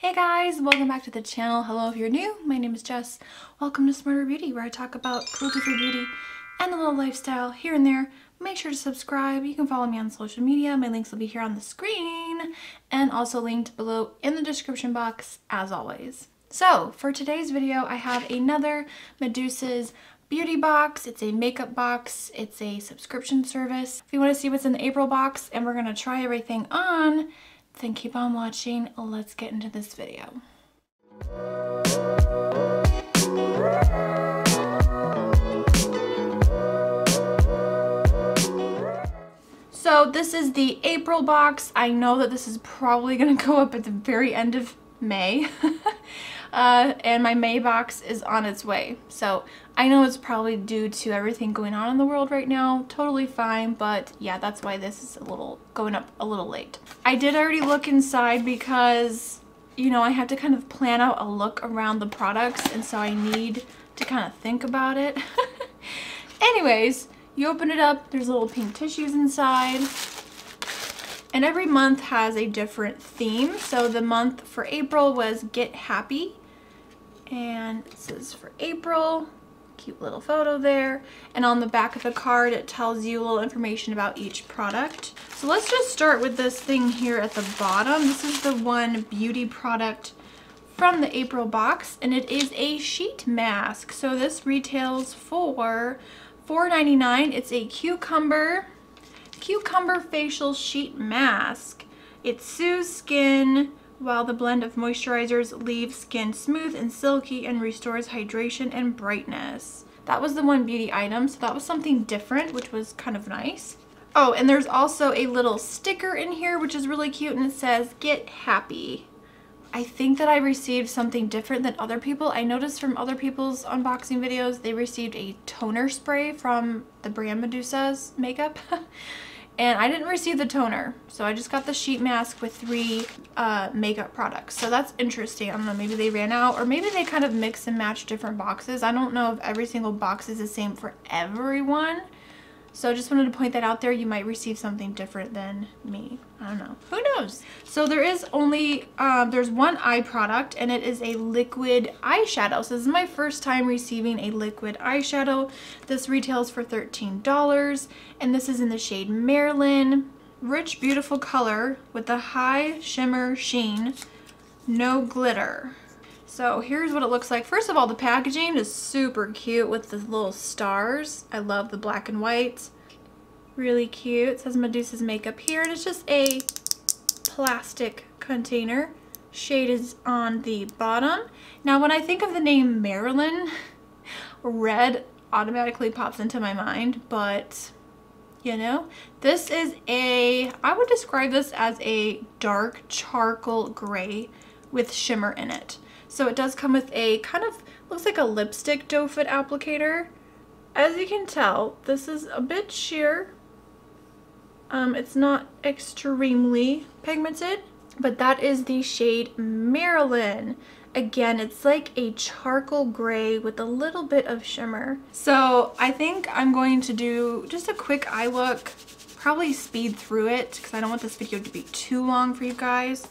Hey guys, welcome back to the channel. Hello if you're new, my name is Jess. Welcome to Smarter Beauty where I talk about cruelty-free beauty and a little lifestyle here and there. Make sure to subscribe. You can follow me on social media. My links will be here on the screen and also linked below in the description box as always. So for today's video, I have another Medusa's beauty box. It's a makeup box. It's a subscription service. If you want to see what's in the April box and we're going to try everything on, then keep on watching. Let's get into this video. So this is the April box. I know that this is probably going to go up at the very end of May. uh, and my May box is on its way. So I know it's probably due to everything going on in the world right now. Totally fine, but yeah, that's why this is a little going up a little late. I did already look inside because, you know, I have to kind of plan out a look around the products and so I need to kind of think about it. Anyways, you open it up, there's little pink tissues inside. And every month has a different theme. So the month for April was Get Happy. And it says for April, cute little photo there. And on the back of the card, it tells you a little information about each product. So let's just start with this thing here at the bottom. This is the one beauty product from the April box. And it is a sheet mask. So this retails for $4.99. It's a cucumber Cucumber Facial Sheet Mask. It soothes skin while the blend of moisturizers leaves skin smooth and silky and restores hydration and brightness. That was the one beauty item, so that was something different, which was kind of nice. Oh, and there's also a little sticker in here, which is really cute, and it says, get happy. I think that I received something different than other people. I noticed from other people's unboxing videos, they received a toner spray from the brand Medusa's makeup. And I didn't receive the toner, so I just got the sheet mask with three uh, makeup products. So that's interesting. I don't know, maybe they ran out or maybe they kind of mix and match different boxes. I don't know if every single box is the same for everyone. So I just wanted to point that out there. You might receive something different than me. I don't know. Who knows? So there is only, um, there's one eye product and it is a liquid eyeshadow. So this is my first time receiving a liquid eyeshadow. This retails for $13 and this is in the shade Marilyn. Rich, beautiful color with a high shimmer sheen, no glitter. So here's what it looks like. First of all, the packaging is super cute with the little stars. I love the black and white. Really cute. It says Medusa's makeup here. And it's just a plastic container. Shade is on the bottom. Now when I think of the name Marilyn, red automatically pops into my mind. But you know this is a i would describe this as a dark charcoal gray with shimmer in it so it does come with a kind of, looks like a lipstick doe foot applicator. As you can tell, this is a bit sheer. Um, it's not extremely pigmented, but that is the shade Marilyn. Again, it's like a charcoal gray with a little bit of shimmer. So I think I'm going to do just a quick eye look, probably speed through it because I don't want this video to be too long for you guys.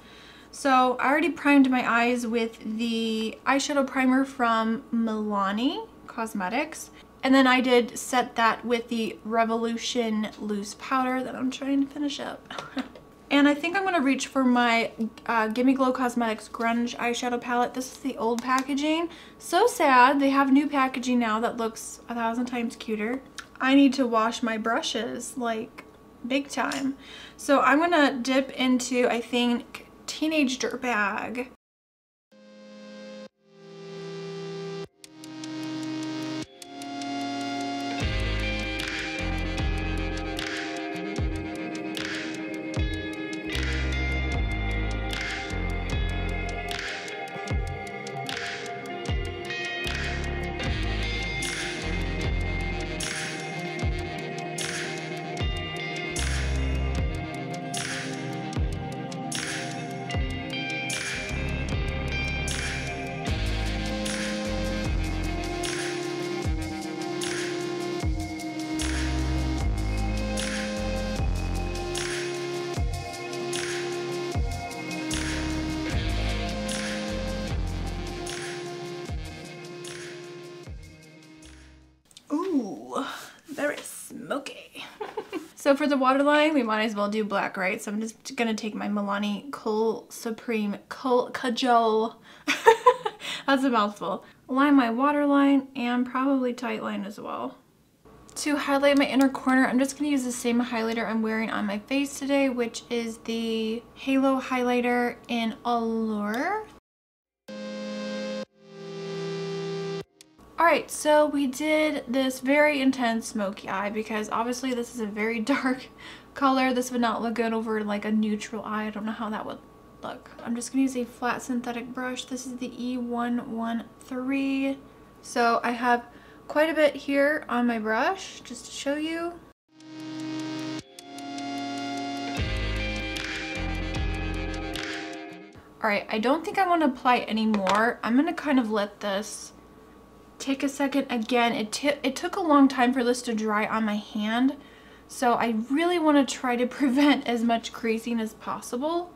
So I already primed my eyes with the eyeshadow primer from Milani Cosmetics. And then I did set that with the Revolution loose powder that I'm trying to finish up. and I think I'm going to reach for my uh, Gimme Glow Cosmetics Grunge eyeshadow palette. This is the old packaging. So sad. They have new packaging now that looks a thousand times cuter. I need to wash my brushes like big time. So I'm going to dip into, I think, Teenage Dirtbag. So for the waterline, we might as well do black, right? So I'm just gonna take my Milani Kohl Supreme Kohl Kajal. That's a mouthful. Line my waterline and probably tightline as well. To highlight my inner corner, I'm just going to use the same highlighter I'm wearing on my face today, which is the Halo Highlighter in Allure. Alright, so we did this very intense smoky eye because obviously this is a very dark color. This would not look good over like a neutral eye. I don't know how that would look. I'm just going to use a flat synthetic brush. This is the E113. So I have quite a bit here on my brush just to show you. Alright, I don't think I want to apply any more. I'm going to kind of let this take a second. Again, it, it took a long time for this to dry on my hand. So I really want to try to prevent as much creasing as possible.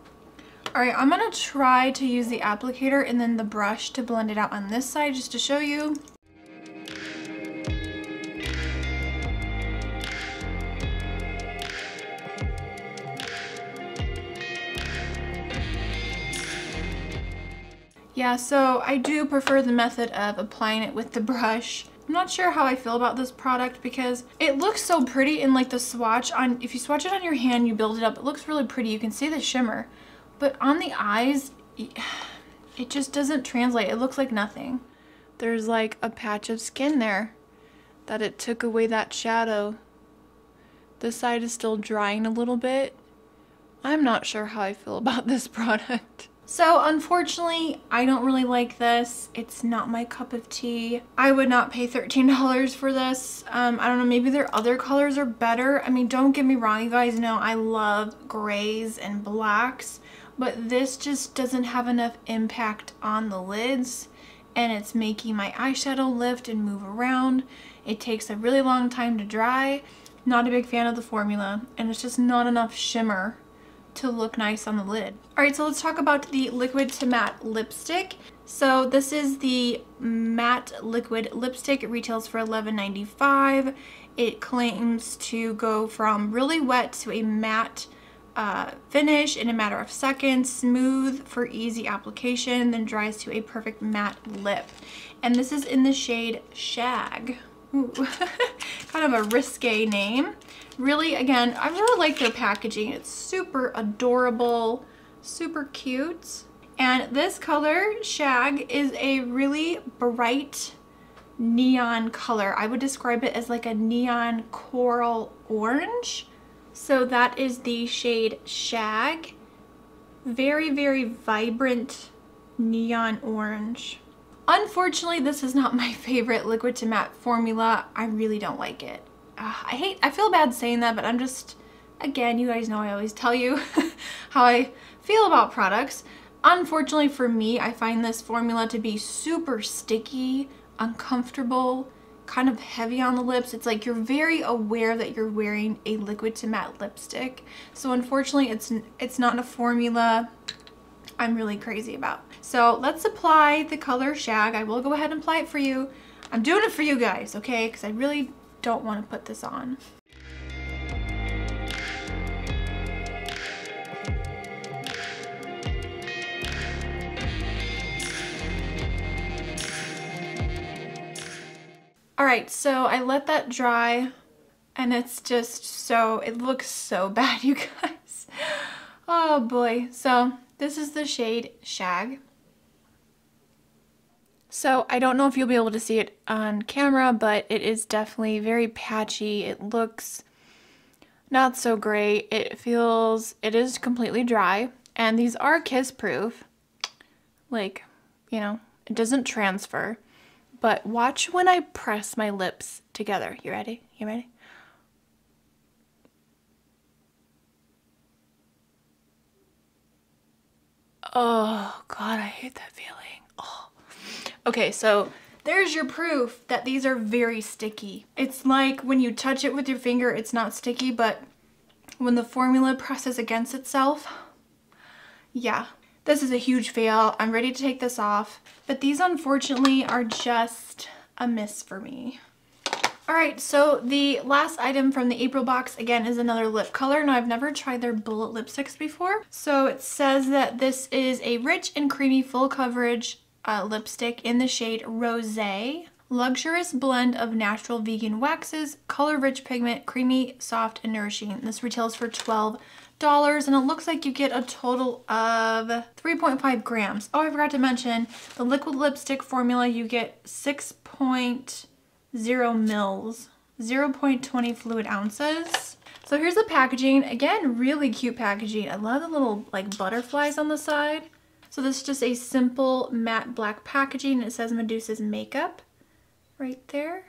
Alright, I'm going to try to use the applicator and then the brush to blend it out on this side just to show you. Yeah, so I do prefer the method of applying it with the brush. I'm not sure how I feel about this product because it looks so pretty in like the swatch on if you swatch it on your hand you build it up it looks really pretty. You can see the shimmer. But on the eyes it just doesn't translate. It looks like nothing. There's like a patch of skin there that it took away that shadow. This side is still drying a little bit. I'm not sure how I feel about this product so unfortunately, I don't really like this. It's not my cup of tea. I would not pay $13 for this. Um, I don't know, maybe their other colors are better. I mean, don't get me wrong, you guys know I love grays and blacks, but this just doesn't have enough impact on the lids and it's making my eyeshadow lift and move around. It takes a really long time to dry. Not a big fan of the formula and it's just not enough shimmer to look nice on the lid. Alright, so let's talk about the liquid to matte lipstick. So this is the matte liquid lipstick. It retails for $11.95. It claims to go from really wet to a matte uh, finish in a matter of seconds, smooth for easy application, then dries to a perfect matte lip. And this is in the shade Shag. Ooh, kind of a risque name. Really, again, I really like their packaging. It's super adorable, super cute. And this color, Shag, is a really bright neon color. I would describe it as like a neon coral orange. So that is the shade Shag. Very, very vibrant neon orange. Unfortunately, this is not my favorite liquid to matte formula. I really don't like it. Uh, I hate, I feel bad saying that, but I'm just, again, you guys know I always tell you how I feel about products. Unfortunately for me, I find this formula to be super sticky, uncomfortable, kind of heavy on the lips. It's like you're very aware that you're wearing a liquid to matte lipstick. So unfortunately, it's it's not a formula I'm really crazy about. So let's apply the color Shag. I will go ahead and apply it for you. I'm doing it for you guys, okay? Because I really don't want to put this on. Alright, so I let that dry and it's just so, it looks so bad, you guys. Oh boy. So this is the shade Shag. So I don't know if you'll be able to see it on camera, but it is definitely very patchy. It looks not so great. It feels, it is completely dry. And these are kiss proof. Like, you know, it doesn't transfer. But watch when I press my lips together. You ready? You ready? Oh, God, I hate that feeling. Oh. Okay, so there's your proof that these are very sticky. It's like when you touch it with your finger, it's not sticky, but when the formula presses against itself, yeah, this is a huge fail. I'm ready to take this off, but these unfortunately are just a miss for me. All right, so the last item from the April box, again, is another lip color. Now, I've never tried their bullet lipsticks before. So it says that this is a rich and creamy full coverage uh, lipstick in the shade Rosé. Luxurious blend of natural vegan waxes, color-rich pigment, creamy, soft, and nourishing. This retails for 12 dollars and it looks like you get a total of 3.5 grams. Oh, I forgot to mention the liquid lipstick formula you get 6.0 mils, 0.20 fluid ounces. So here's the packaging. Again, really cute packaging. I love the little like butterflies on the side. So this is just a simple matte black packaging. It says Medusa's Makeup right there.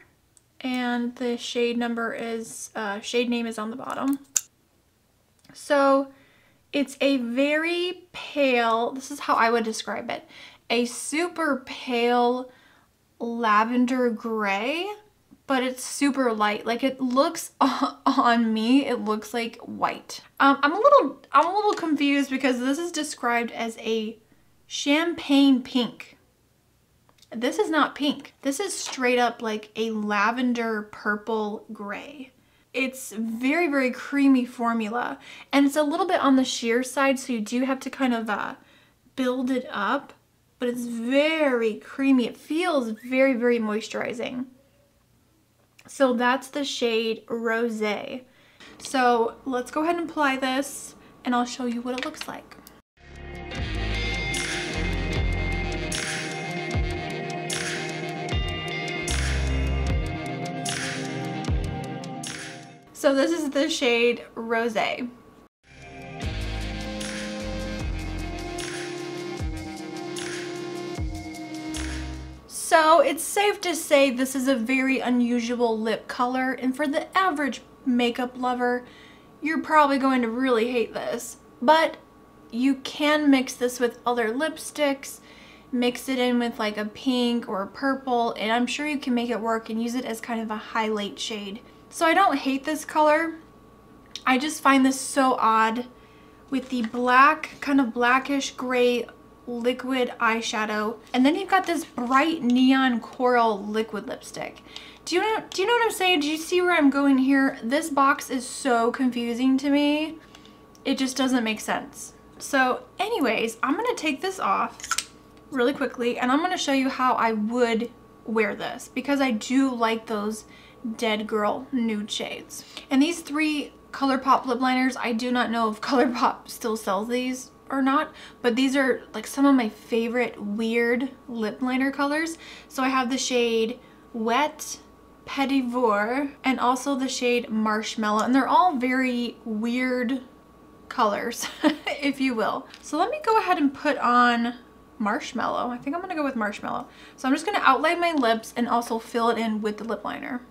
And the shade number is, uh, shade name is on the bottom. So it's a very pale, this is how I would describe it, a super pale lavender gray, but it's super light. Like it looks on me, it looks like white. Um, I'm a little, I'm a little confused because this is described as a champagne pink. This is not pink. This is straight up like a lavender purple gray. It's very, very creamy formula. And it's a little bit on the sheer side, so you do have to kind of uh, build it up. But it's very creamy. It feels very, very moisturizing. So that's the shade Rosé. So let's go ahead and apply this and I'll show you what it looks like. So this is the shade Rosé. So it's safe to say this is a very unusual lip color and for the average makeup lover, you're probably going to really hate this. But you can mix this with other lipsticks, mix it in with like a pink or a purple, and I'm sure you can make it work and use it as kind of a highlight shade. So I don't hate this color. I just find this so odd with the black, kind of blackish gray liquid eyeshadow. And then you've got this bright neon coral liquid lipstick. Do you know, do you know what I'm saying? Do you see where I'm going here? This box is so confusing to me. It just doesn't make sense. So anyways, I'm gonna take this off really quickly and I'm gonna show you how I would wear this because I do like those Dead Girl nude shades. And these three ColourPop lip liners, I do not know if ColourPop still sells these or not, but these are like some of my favorite weird lip liner colors. So I have the shade Wet, Petit Vour, and also the shade Marshmallow, and they're all very weird colors, if you will. So let me go ahead and put on Marshmallow. I think I'm gonna go with Marshmallow. So I'm just gonna outline my lips and also fill it in with the lip liner.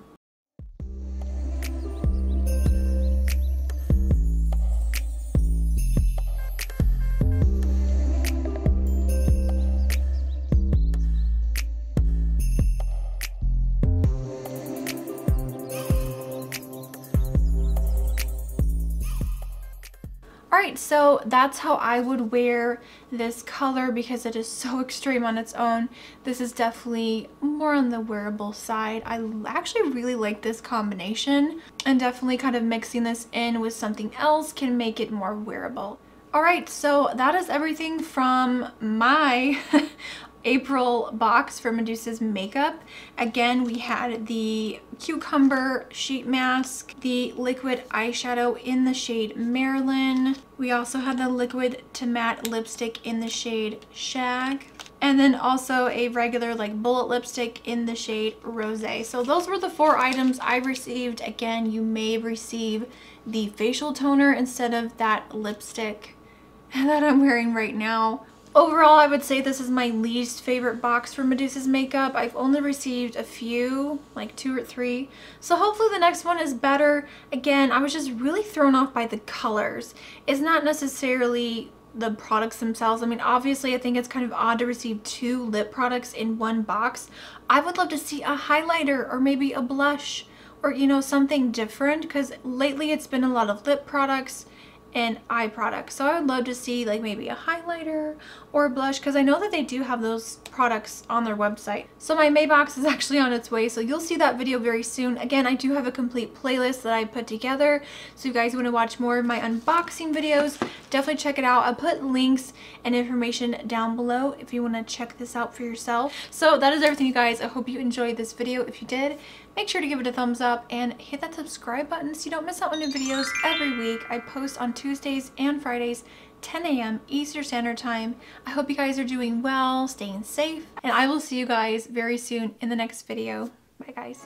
So that's how I would wear this color because it is so extreme on its own. This is definitely more on the wearable side. I actually really like this combination and definitely kind of mixing this in with something else can make it more wearable. Alright, so that is everything from my April box for Medusa's makeup. Again, we had the cucumber sheet mask, the liquid eyeshadow in the shade Marilyn. We also had the liquid to matte lipstick in the shade Shag. And then also a regular like bullet lipstick in the shade Rosé. So those were the four items I received. Again, you may receive the facial toner instead of that lipstick that I'm wearing right now. Overall, I would say this is my least favorite box for Medusa's makeup. I've only received a few, like two or three. So hopefully the next one is better. Again, I was just really thrown off by the colors. It's not necessarily the products themselves. I mean, obviously, I think it's kind of odd to receive two lip products in one box. I would love to see a highlighter or maybe a blush or, you know, something different because lately it's been a lot of lip products in eye products. So I would love to see like maybe a highlighter or a blush because I know that they do have those products on their website. So my May box is actually on its way so you'll see that video very soon. Again I do have a complete playlist that I put together so you guys want to watch more of my unboxing videos definitely check it out. I'll put links and information down below if you want to check this out for yourself. So that is everything you guys. I hope you enjoyed this video. If you did make sure to give it a thumbs up and hit that subscribe button so you don't miss out on new videos every week. I post on Tuesdays and Fridays 10 a.m. Eastern Standard Time. I hope you guys are doing well, staying safe, and I will see you guys very soon in the next video. Bye guys.